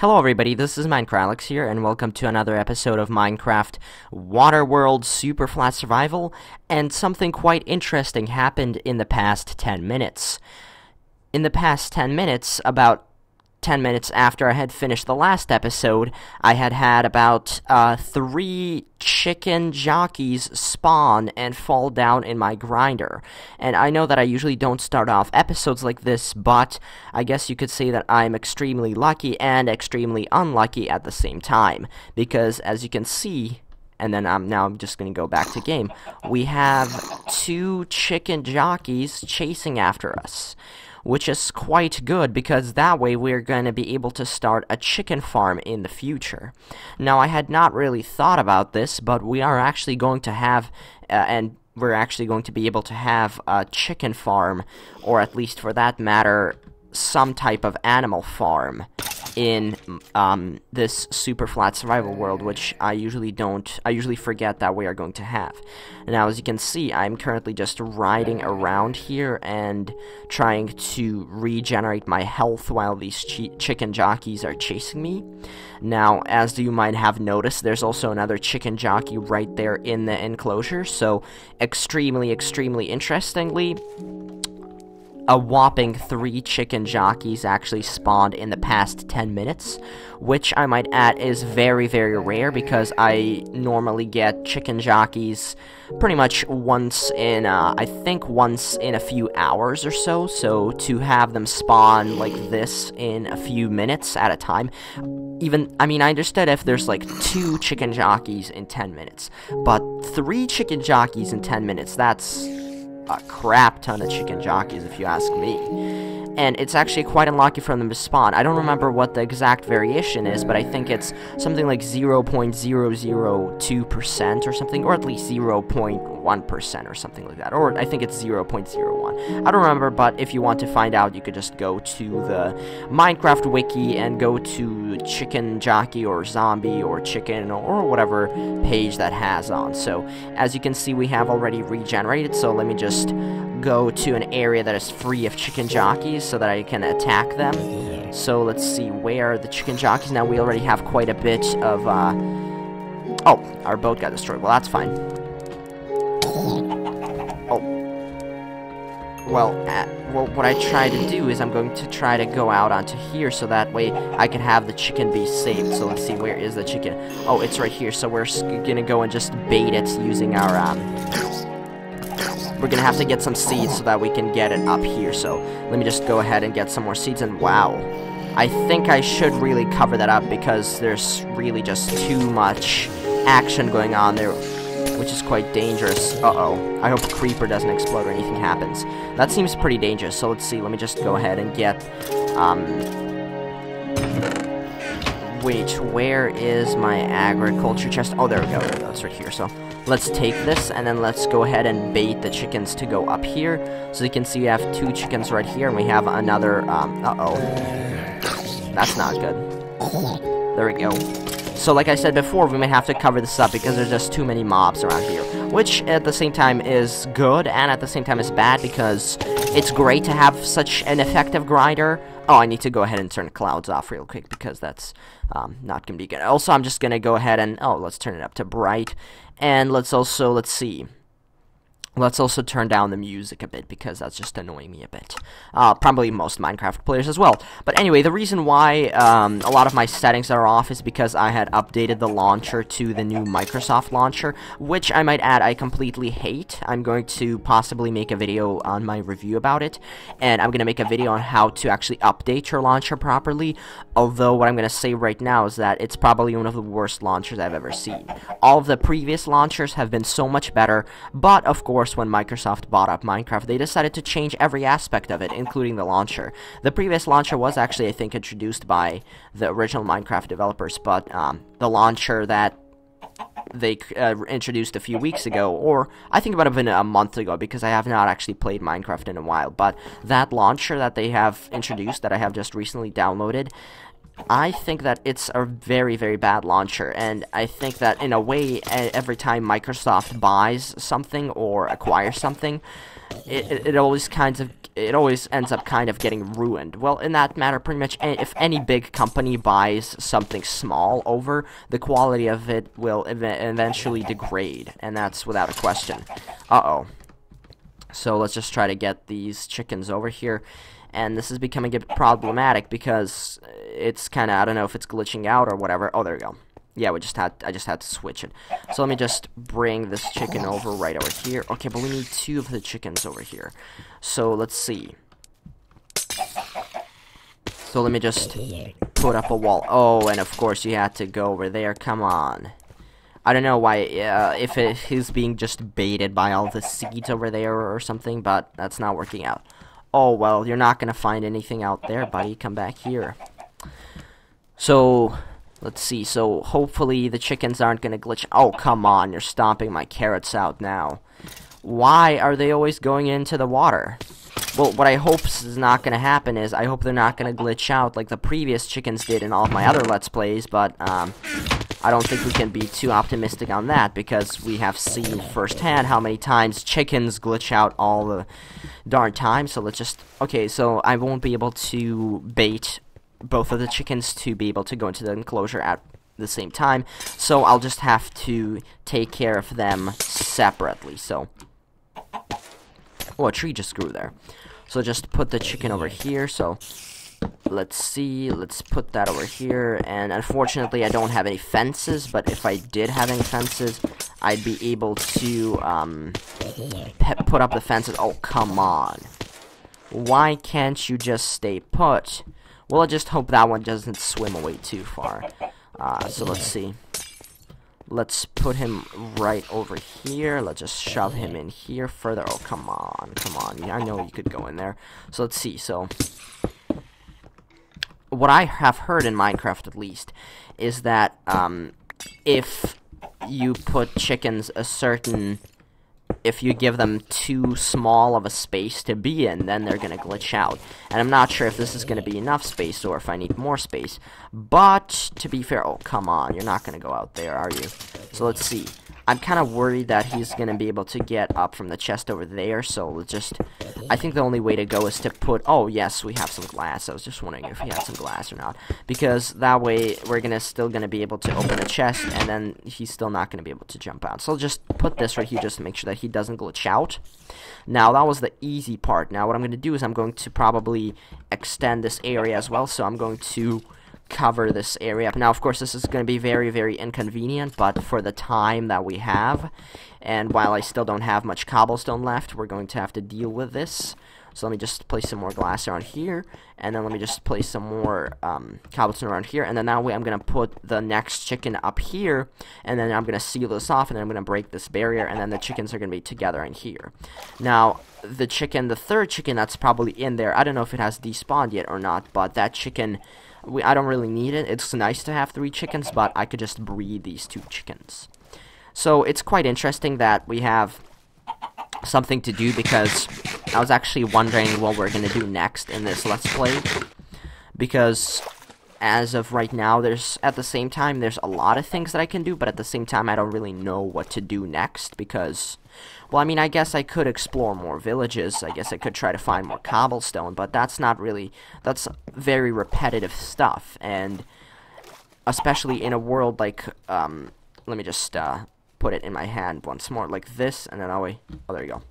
Hello everybody, this is MineCralex here, and welcome to another episode of Minecraft Waterworld Super Flat Survival, and something quite interesting happened in the past 10 minutes. In the past 10 minutes, about 10 minutes after I had finished the last episode, I had had about uh, three chicken jockeys spawn and fall down in my grinder. And I know that I usually don't start off episodes like this, but I guess you could say that I'm extremely lucky and extremely unlucky at the same time. Because as you can see, and then I'm now I'm just going to go back to game. We have two chicken jockeys chasing after us which is quite good because that way we're going to be able to start a chicken farm in the future. Now, I had not really thought about this, but we are actually going to have, uh, and we're actually going to be able to have a chicken farm, or at least for that matter, some type of animal farm in um, this super flat survival world, which I usually don't, I usually forget that we are going to have. Now, as you can see, I'm currently just riding around here and trying to regenerate my health while these ch chicken jockeys are chasing me. Now, as you might have noticed, there's also another chicken jockey right there in the enclosure, so extremely, extremely interestingly, a whopping three chicken jockeys actually spawned in the past 10 minutes, which I might add is very, very rare because I normally get chicken jockeys pretty much once in, uh, I think once in a few hours or so, so to have them spawn like this in a few minutes at a time, even, I mean, I understand if there's like two chicken jockeys in 10 minutes, but three chicken jockeys in 10 minutes, that's a crap ton of chicken jockeys, if you ask me and it's actually quite unlucky for them to spawn. I don't remember what the exact variation is, but I think it's something like 0.002% or something, or at least 0.1% or something like that, or I think it's 0.01. I don't remember, but if you want to find out, you could just go to the Minecraft wiki and go to chicken jockey or zombie or chicken or whatever page that has on. So, as you can see, we have already regenerated, so let me just go to an area that is free of chicken jockeys so that I can attack them. So let's see, where are the chicken jockeys? Now we already have quite a bit of, uh... Oh, our boat got destroyed. Well, that's fine. Oh. Well, uh, well, what I try to do is I'm going to try to go out onto here so that way I can have the chicken be saved. So let's see, where is the chicken? Oh, it's right here. So we're gonna go and just bait it using our, um we're gonna have to get some seeds so that we can get it up here. So let me just go ahead and get some more seeds. And wow, I think I should really cover that up because there's really just too much action going on there, which is quite dangerous. Uh-oh. I hope a creeper doesn't explode or anything happens. That seems pretty dangerous. So let's see. Let me just go ahead and get, um... Wait, where is my agriculture chest? Oh, there we go. It's right here. So Let's take this, and then let's go ahead and bait the chickens to go up here. So you can see we have two chickens right here, and we have another, um, uh-oh. That's not good. There we go. So like I said before, we may have to cover this up because there's just too many mobs around here. Which, at the same time, is good, and at the same time is bad because it's great to have such an effective grinder. Oh, I need to go ahead and turn clouds off real quick because that's um, not going to be good. Also, I'm just going to go ahead and, oh, let's turn it up to bright. And let's also, let's see. Let's also turn down the music a bit because that's just annoying me a bit. Uh, probably most Minecraft players as well. But anyway, the reason why um, a lot of my settings are off is because I had updated the launcher to the new Microsoft launcher, which I might add I completely hate. I'm going to possibly make a video on my review about it, and I'm going to make a video on how to actually update your launcher properly, although what I'm going to say right now is that it's probably one of the worst launchers I've ever seen. All of the previous launchers have been so much better, but of course when Microsoft bought up Minecraft, they decided to change every aspect of it, including the launcher. The previous launcher was actually, I think, introduced by the original Minecraft developers, but um, the launcher that they uh, introduced a few weeks ago, or I think about even a month ago, because I have not actually played Minecraft in a while, but that launcher that they have introduced, that I have just recently downloaded, I think that it's a very, very bad launcher, and I think that in a way, every time Microsoft buys something or acquires something, it, it, always kind of it always ends up kind of getting ruined. Well, in that matter, pretty much if any big company buys something small over, the quality of it will ev eventually degrade, and that's without a question. Uh-oh. So let's just try to get these chickens over here. And this is becoming a bit problematic because it's kind of, I don't know if it's glitching out or whatever. Oh, there we go. Yeah, we just had, I just had to switch it. So let me just bring this chicken over right over here. Okay, but we need two of the chickens over here. So let's see. So let me just put up a wall. Oh, and of course you had to go over there. Come on. I don't know why, uh, if it is being just baited by all the seeds over there or something, but that's not working out. Oh, well, you're not going to find anything out there, buddy. Come back here. So, let's see. So, hopefully the chickens aren't going to glitch. Oh, come on. You're stomping my carrots out now. Why are they always going into the water? Well, what I hope is not going to happen is I hope they're not going to glitch out like the previous chickens did in all of my other Let's Plays, but, um, I don't think we can be too optimistic on that because we have seen firsthand how many times chickens glitch out all the darn time. So let's just... Okay, so I won't be able to bait both of the chickens to be able to go into the enclosure at the same time. So I'll just have to take care of them separately. So... Oh, a tree just grew there. So just put the chicken over here. So let's see, let's put that over here, and unfortunately I don't have any fences, but if I did have any fences, I'd be able to, um, put up the fences. Oh, come on. Why can't you just stay put? Well, I just hope that one doesn't swim away too far. Uh, so let's see. Let's put him right over here. Let's just shove him in here further. Oh, come on, come on. Yeah, I know you could go in there. So let's see. So what I have heard in Minecraft at least is that um, if you put chickens a certain if you give them too small of a space to be in, then they're going to glitch out. And I'm not sure if this is going to be enough space or if I need more space. But, to be fair, oh, come on, you're not going to go out there, are you? So let's see. I'm kind of worried that he's going to be able to get up from the chest over there, so let's just... I think the only way to go is to put... Oh, yes, we have some glass. I was just wondering if he had some glass or not. Because that way, we're gonna still going to be able to open the chest, and then he's still not going to be able to jump out. So I'll just put this right here just to make sure that he doesn't glitch out. Now, that was the easy part. Now, what I'm going to do is I'm going to probably extend this area as well, so I'm going to cover this area up. Now, of course, this is going to be very, very inconvenient, but for the time that we have, and while I still don't have much cobblestone left, we're going to have to deal with this. So let me just place some more glass around here, and then let me just place some more um, cobblestone around here, and then that way I'm going to put the next chicken up here, and then I'm going to seal this off, and then I'm going to break this barrier, and then the chickens are going to be together in here. Now, the chicken, the third chicken that's probably in there, I don't know if it has despawned yet or not, but that chicken we, I don't really need it. It's nice to have three chickens, but I could just breed these two chickens. So it's quite interesting that we have something to do because I was actually wondering what we're going to do next in this Let's Play. Because as of right now, there's at the same time, there's a lot of things that I can do, but at the same time, I don't really know what to do next because well, I mean, I guess I could explore more villages. I guess I could try to find more cobblestone, but that's not really... That's very repetitive stuff, and especially in a world like... Um, let me just uh, put it in my hand once more, like this, and then I'll... Oh, there you go.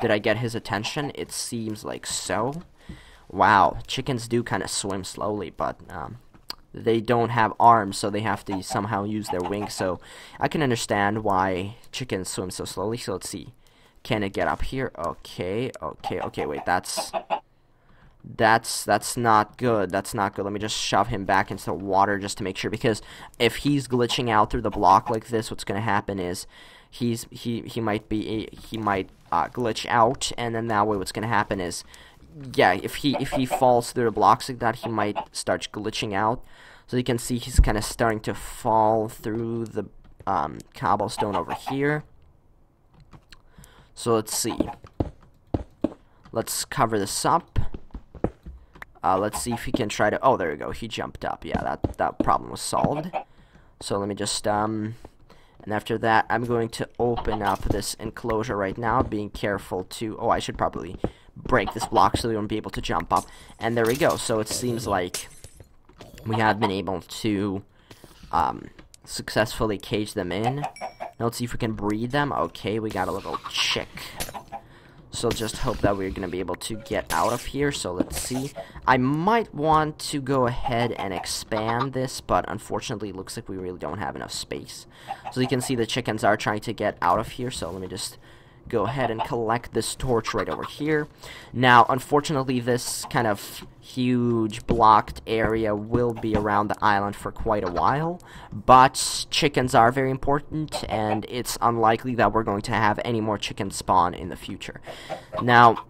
Did I get his attention? It seems like so. Wow, chickens do kind of swim slowly, but um, they don't have arms, so they have to somehow use their wings. So I can understand why chickens swim so slowly. So let's see. Can it get up here? Okay, okay, okay, wait, that's... That's that's not good. That's not good. Let me just shove him back into the water just to make sure because if he's glitching out through the block like this, what's going to happen is he's he he might be he might uh, glitch out and then that way what's going to happen is yeah, if he if he falls through the blocks like that, he might start glitching out. So you can see he's kind of starting to fall through the um, cobblestone over here. So let's see. Let's cover this up. Uh, let's see if he can try to... Oh, there we go. He jumped up. Yeah, that, that problem was solved. So let me just... um. And after that, I'm going to open up this enclosure right now, being careful to... Oh, I should probably break this block so they won't be able to jump up. And there we go. So it seems like we have been able to um, successfully cage them in. Now let's see if we can breed them. Okay, we got a little chick. So just hope that we're going to be able to get out of here. So let's see. I might want to go ahead and expand this, but unfortunately it looks like we really don't have enough space. So you can see the chickens are trying to get out of here. So let me just go ahead and collect this torch right over here. Now, unfortunately, this kind of huge blocked area will be around the island for quite a while, but chickens are very important, and it's unlikely that we're going to have any more chickens spawn in the future. Now,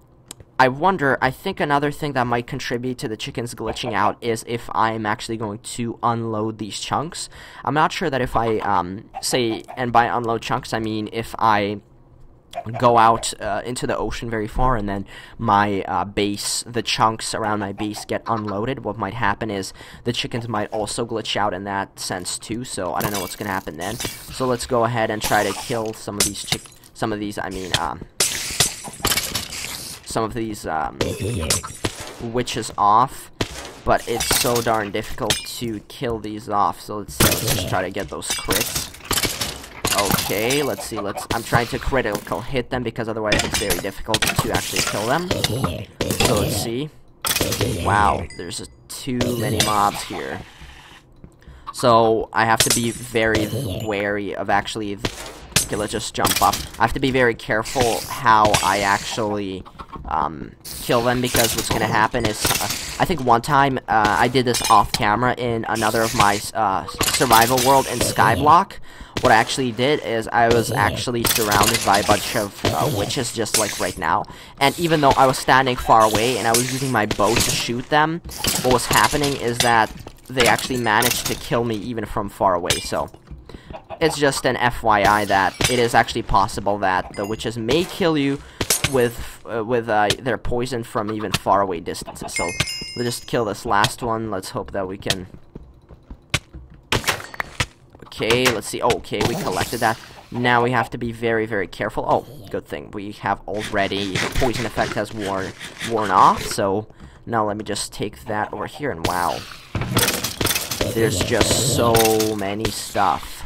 I wonder, I think another thing that might contribute to the chickens glitching out is if I'm actually going to unload these chunks. I'm not sure that if I, um, say, and by unload chunks, I mean if I go out uh, into the ocean very far and then my uh, base the chunks around my base get unloaded. What might happen is the chickens might also glitch out in that sense too so I don't know what's gonna happen then. So let's go ahead and try to kill some of these chick some of these I mean um, some of these um, witches off. But it's so darn difficult to kill these off so let's, let's just try to get those crits Okay, let's see, let's... I'm trying to critical hit them because otherwise it's very difficult to actually kill them. So let's see. Wow, there's too many mobs here. So I have to be very wary of actually... Okay, let's just jump up. I have to be very careful how I actually um, kill them because what's going to happen is... Uh, I think one time uh, I did this off camera in another of my uh, survival world in Skyblock what I actually did is I was actually surrounded by a bunch of uh, witches just like right now. And even though I was standing far away and I was using my bow to shoot them, what was happening is that they actually managed to kill me even from far away. So it's just an FYI that it is actually possible that the witches may kill you with uh, with uh, their poison from even far away distances. So let's just kill this last one. Let's hope that we can Okay, let's see. Oh, okay, we collected that. Now we have to be very, very careful. Oh, good thing. We have already... The poison effect has worn, worn off, so... Now let me just take that over here, and wow. There's just so many stuff.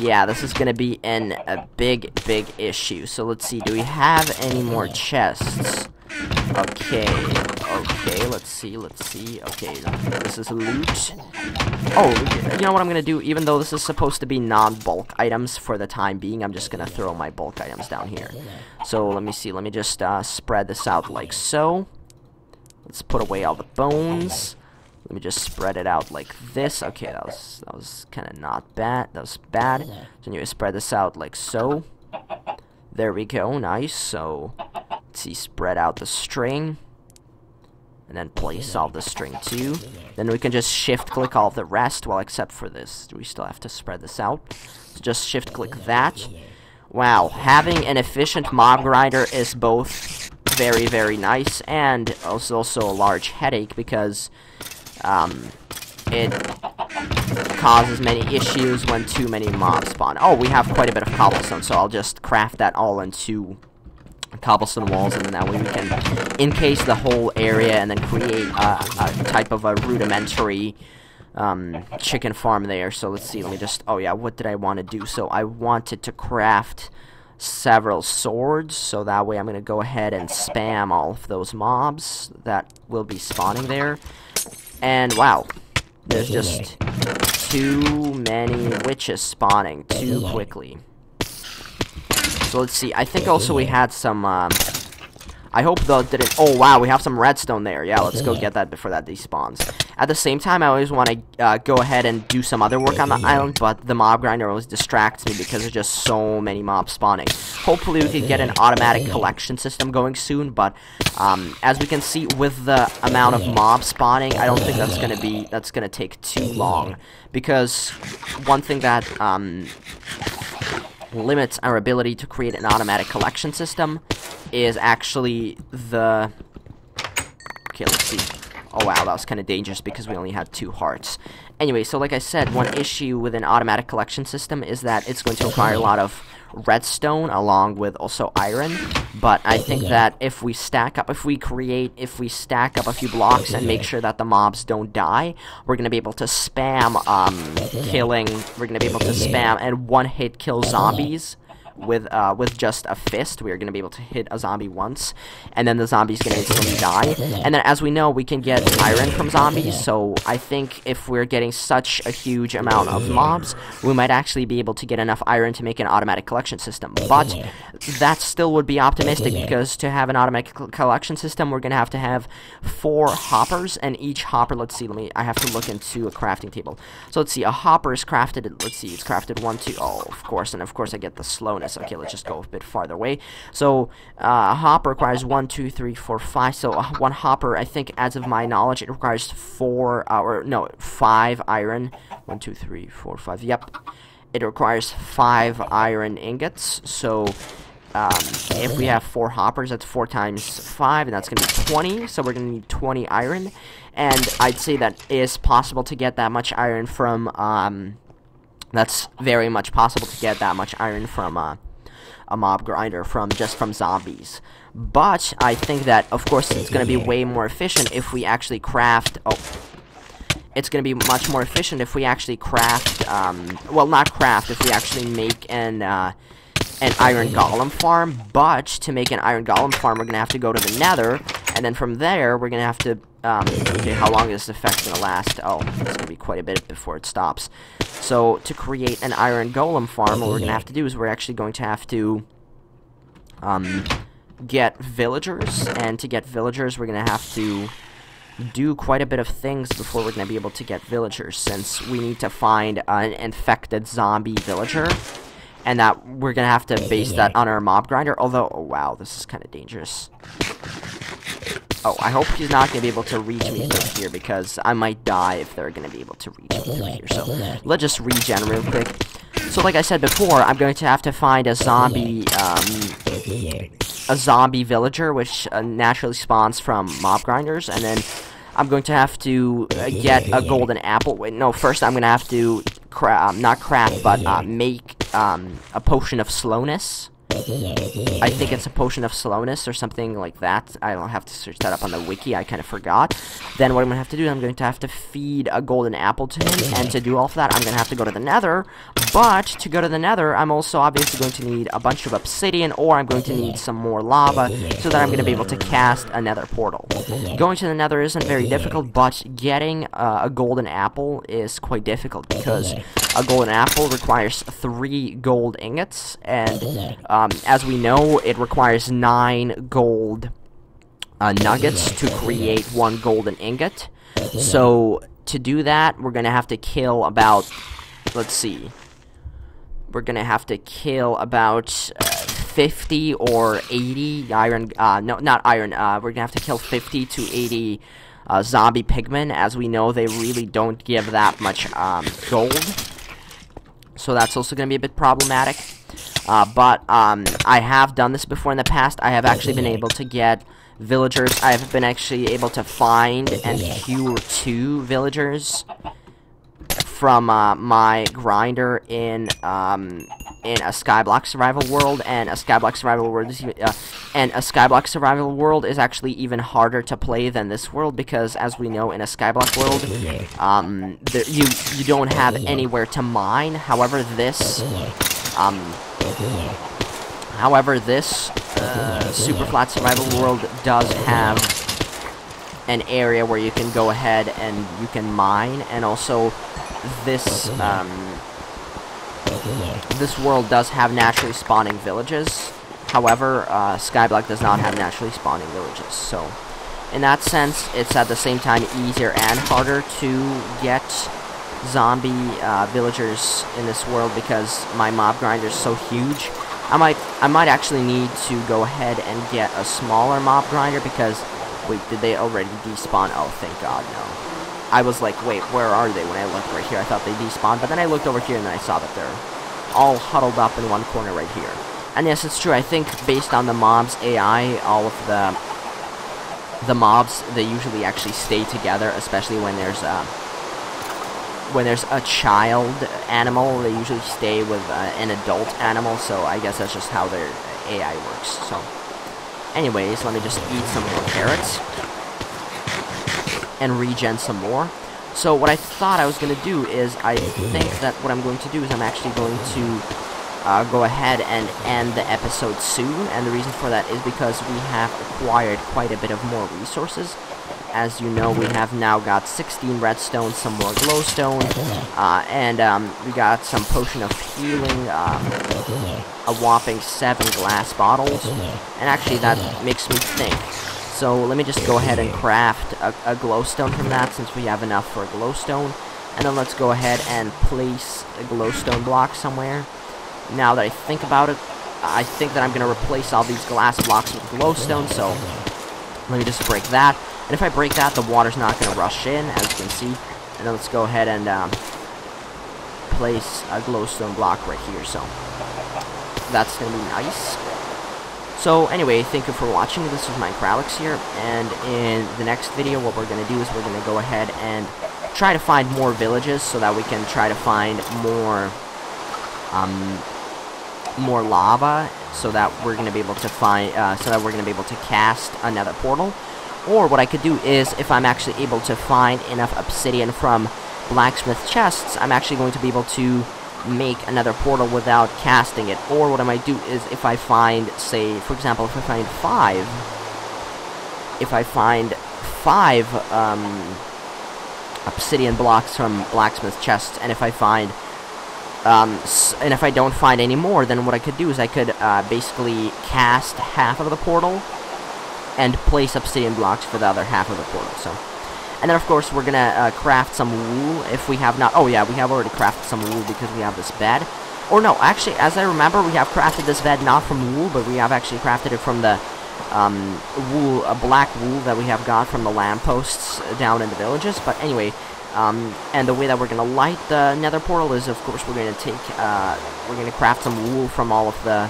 Yeah, this is gonna be an, a big, big issue. So let's see, do we have any more chests? Okay, okay, let's see, let's see. Okay, this is loot. Oh, you know what I'm gonna do? Even though this is supposed to be non-bulk items for the time being, I'm just gonna throw my bulk items down here. So, let me see, let me just uh, spread this out like so. Let's put away all the bones. Let me just spread it out like this. Okay, that was that was kind of not bad. That was bad. So anyway, spread this out like so. There we go. Nice. So Let's see, spread out the string. And then place all the string too. Then we can just shift click all the rest, well except for this. We still have to spread this out. So just shift click that. Wow, having an efficient mob grinder is both very, very nice and also, also a large headache because um, it causes many issues when too many mobs spawn. Oh, we have quite a bit of cobblestone, so I'll just craft that all into cobblestone walls, and then that way we can encase the whole area and then create a, a type of a rudimentary um, chicken farm there. So let's see, let me just, oh yeah, what did I want to do? So I wanted to craft several swords, so that way I'm going to go ahead and spam all of those mobs that will be spawning there. And wow, there's just too many witches spawning too quickly. So let's see. I think also we had some, um, I hope though it, oh wow, we have some redstone there. Yeah, let's go get that before that despawns. At the same time, I always want to uh, go ahead and do some other work on the island, but the mob grinder always distracts me because there's just so many mobs spawning. Hopefully we can get an automatic collection system going soon, but um, as we can see with the amount of mob spawning, I don't think that's gonna be, that's gonna take too long. Because one thing that, um, limits our ability to create an automatic collection system is actually the... Okay, let's see. Oh wow, that was kind of dangerous because we only had two hearts. Anyway, so like I said, one issue with an automatic collection system is that it's going to require a lot of redstone along with also iron. But I think that if we stack up if we create if we stack up a few blocks and make sure that the mobs don't die we're gonna be able to spam um killing we're gonna be able to spam and one hit kill zombies with uh, with just a fist. We are going to be able to hit a zombie once, and then the zombie's going to instantly die. And then, as we know, we can get iron from zombies, so I think if we're getting such a huge amount of mobs, we might actually be able to get enough iron to make an automatic collection system. But that still would be optimistic, because to have an automatic collection system, we're going to have to have four hoppers, and each hopper, let's see, let me, I have to look into a crafting table. So let's see, a hopper is crafted, let's see, it's crafted one, two, oh, of course, and of course I get the slowness Okay, let's just go a bit farther away. So, uh, a hopper requires one, two, three, four, five. So, uh, one hopper, I think, as of my knowledge, it requires four, uh, or no, five iron. One, two, three, four, five. Yep. It requires five iron ingots. So, um, if we have four hoppers, that's four times five, and that's going to be 20. So, we're going to need 20 iron. And I'd say that is possible to get that much iron from, um, that's very much possible to get that much iron from a mob grinder from just from zombies. But I think that, of course, it's going to be way more efficient if we actually craft... Oh, it's going to be much more efficient if we actually craft, um, well, not craft, if we actually make an, uh, an iron golem farm, but to make an iron golem farm, we're going to have to go to the nether, and then from there, we're going to have to um, okay, how long is this effect going to last? Oh, it's going to be quite a bit before it stops. So, to create an iron golem farm, what we're going to have to do is we're actually going to have to um, get villagers, and to get villagers, we're going to have to do quite a bit of things before we're going to be able to get villagers, since we need to find an infected zombie villager, and that we're going to have to base that on our mob grinder, although, oh wow, this is kind of dangerous. Oh, I hope he's not going to be able to reach me through here, because I might die if they're going to be able to reach me through here. So, let's just regen real quick. So, like I said before, I'm going to have to find a zombie, um, a zombie villager, which uh, naturally spawns from mob grinders, and then I'm going to have to uh, get a golden apple. Wait, no, first I'm going to have to, cra um, not craft, but uh, make um, a potion of slowness. I think it's a potion of slowness or something like that. I don't have to search that up on the wiki. I kind of forgot. Then what I'm going to have to do, is I'm going to have to feed a golden apple to him. And to do all of that, I'm going to have to go to the nether. But to go to the nether, I'm also obviously going to need a bunch of obsidian or I'm going to need some more lava so that I'm going to be able to cast a nether portal. Going to the nether isn't very difficult, but getting uh, a golden apple is quite difficult because a golden apple requires three gold ingots and um, as we know, it requires nine gold uh, nuggets to create one golden ingot. So, to do that, we're to have to kill about, let's see, we're to have to kill about uh, 50 or 80 iron, uh, no, not iron, uh, we're to have to kill 50 to 80 uh, zombie pigmen. As we know, they really don't give that much um, gold. So that's also going to be a bit problematic. Uh, but um, I have done this before in the past. I have actually been able to get villagers. I have been actually able to find and cure two villagers from uh, my grinder in um, in a Skyblock survival world, and a Skyblock survival world is uh, and a Skyblock survival world is actually even harder to play than this world because, as we know, in a Skyblock world, um, the, you you don't have anywhere to mine. However, this um, however, this uh, super flat survival world does have an area where you can go ahead and you can mine, and also this um, this world does have naturally spawning villages. However, uh, Skyblock does not have naturally spawning villages, so in that sense, it's at the same time easier and harder to get zombie uh, villagers in this world because my mob grinder is so huge. I might I might actually need to go ahead and get a smaller mob grinder because wait, did they already despawn? Oh, thank God, no. I was like, wait, where are they when I looked right here? I thought they despawned, but then I looked over here and I saw that they're all huddled up in one corner right here. And yes, it's true. I think based on the mob's AI, all of the the mobs they usually actually stay together, especially when there's uh, when there's a child animal. They usually stay with uh, an adult animal, so I guess that's just how their AI works. So, anyways, let me just eat some more carrots and regen some more. So what I thought I was going to do is I think that what I'm going to do is I'm actually going to uh, go ahead and end the episode soon, and the reason for that is because we have acquired quite a bit of more resources. As you know, we have now got 16 redstone, some more glowstone, uh, and um, we got some potion of healing, um, a whopping 7 glass bottles, and actually that makes me think. So let me just go ahead and craft a, a glowstone from that since we have enough for a glowstone. And then let's go ahead and place a glowstone block somewhere. Now that I think about it, I think that I'm going to replace all these glass blocks with glowstone, so let me just break that. And if I break that, the water's not going to rush in, as you can see. And then let's go ahead and um, place a glowstone block right here, so that's going to be nice. So anyway, thank you for watching. This is MineCralex here, and in the next video, what we're going to do is we're going to go ahead and try to find more villages so that we can try to find more, um, more lava so that we're going to be able to find, uh, so that we're going to be able to cast another portal. Or what I could do is, if I'm actually able to find enough obsidian from blacksmith chests, I'm actually going to be able to make another portal without casting it. Or what I might do is if I find, say, for example, if I find five, if I find five um, obsidian blocks from blacksmith chests, and if I find, um, and if I don't find any more, then what I could do is I could uh, basically cast half of the portal and place obsidian blocks for the other half of the portal. So. And then, of course, we're to uh, craft some wool if we have not... Oh, yeah, we have already crafted some wool because we have this bed. Or no, actually, as I remember, we have crafted this bed not from wool, but we have actually crafted it from the um, wool, a black wool that we have got from the lampposts down in the villages. But anyway, um, and the way that we're going to light the nether portal is, of course, we're going to take... Uh, we're going to craft some wool from all of the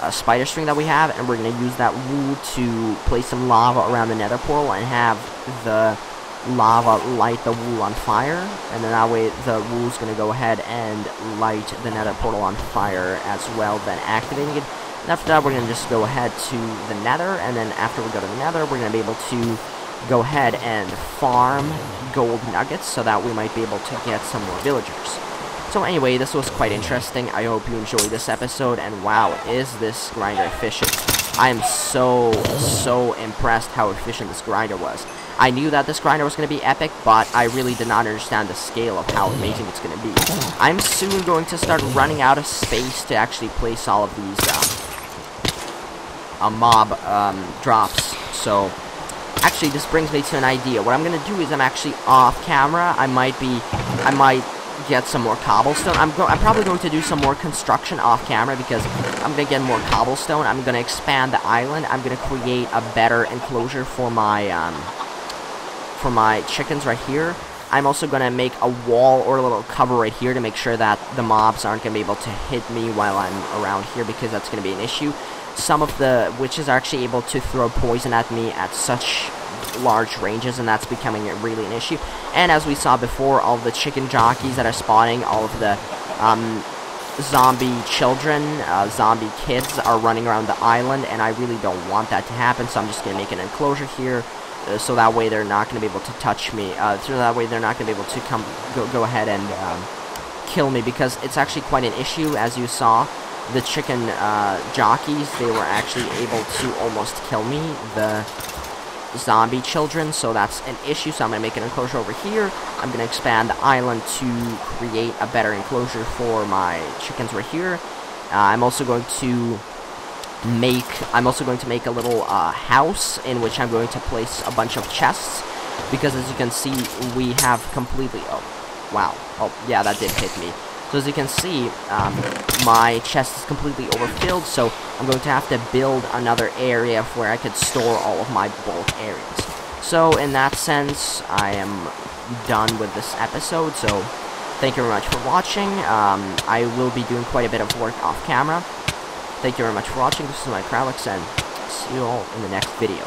uh, spider string that we have, and we're going to use that wool to place some lava around the nether portal and have the lava light the wool on fire, and then that way the wool's going to go ahead and light the nether portal on fire as well, then activating it. And after that, we're going to just go ahead to the nether, and then after we go to the nether, we're going to be able to go ahead and farm gold nuggets so that we might be able to get some more villagers. So anyway, this was quite interesting. I hope you enjoyed this episode, and wow, is this grinder efficient. I am so, so impressed how efficient this grinder was. I knew that this grinder was going to be epic, but I really did not understand the scale of how amazing it's going to be. I'm soon going to start running out of space to actually place all of these uh, uh, mob um, drops. So, actually, this brings me to an idea. What I'm to do is I'm actually off camera. I might be, I might get some more cobblestone. I'm, I'm probably going to do some more construction off camera because I'm going to get more cobblestone. I'm going to expand the island. I'm going to create a better enclosure for my, um, for my chickens right here. I'm also going to make a wall or a little cover right here to make sure that the mobs aren't going to be able to hit me while I'm around here because that's going to be an issue. Some of the witches are actually able to throw poison at me at such large ranges, and that's becoming really an issue. And as we saw before, all the chicken jockeys that are spawning, all of the um, zombie children, uh, zombie kids are running around the island, and I really don't want that to happen, so I'm just going to make an enclosure here uh, so that way they're not going to be able to touch me. Uh, so that way they're not going to be able to come go, go ahead and um, kill me because it's actually quite an issue. As you saw, the chicken uh, jockeys they were actually able to almost kill me. The zombie children, so that's an issue. So I'm going to make an enclosure over here. I'm going to expand the island to create a better enclosure for my chickens right here. Uh, I'm also going to make, I'm also going to make a little uh, house in which I'm going to place a bunch of chests, because as you can see, we have completely, oh, wow, oh, yeah, that did hit me. So as you can see, um, my chest is completely overfilled, so I'm going to have to build another area where I could store all of my bulk areas. So in that sense, I am done with this episode, so thank you very much for watching. Um, I will be doing quite a bit of work off camera. Thank you very much for watching. This is MineCralex, and see you all in the next video.